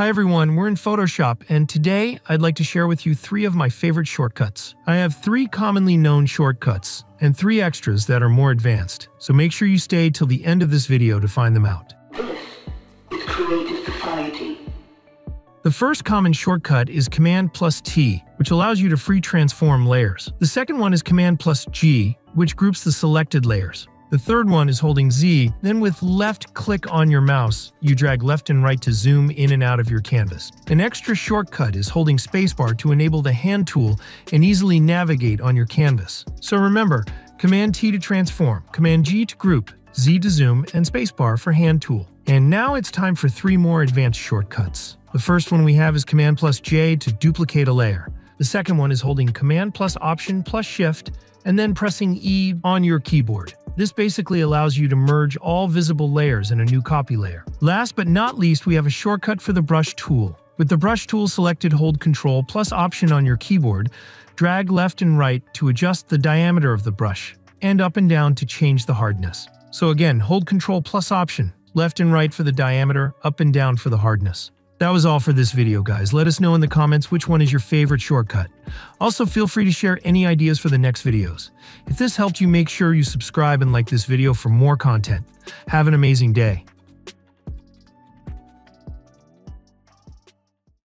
Hi everyone, we're in Photoshop, and today I'd like to share with you three of my favorite shortcuts. I have three commonly known shortcuts, and three extras that are more advanced, so make sure you stay till the end of this video to find them out. This is Creative Society. The first common shortcut is Command plus T, which allows you to free transform layers. The second one is Command plus G, which groups the selected layers. The third one is holding Z, then with left click on your mouse, you drag left and right to zoom in and out of your canvas. An extra shortcut is holding spacebar to enable the hand tool and easily navigate on your canvas. So remember, Command T to transform, Command G to group, Z to zoom, and spacebar for hand tool. And now it's time for three more advanced shortcuts. The first one we have is Command plus J to duplicate a layer. The second one is holding Command plus Option plus Shift and then pressing E on your keyboard. This basically allows you to merge all visible layers in a new copy layer. Last but not least, we have a shortcut for the brush tool. With the brush tool selected, hold Control plus Option on your keyboard, drag left and right to adjust the diameter of the brush, and up and down to change the hardness. So again, hold Control plus Option, left and right for the diameter, up and down for the hardness. That was all for this video, guys. Let us know in the comments which one is your favorite shortcut. Also, feel free to share any ideas for the next videos. If this helped you, make sure you subscribe and like this video for more content. Have an amazing day.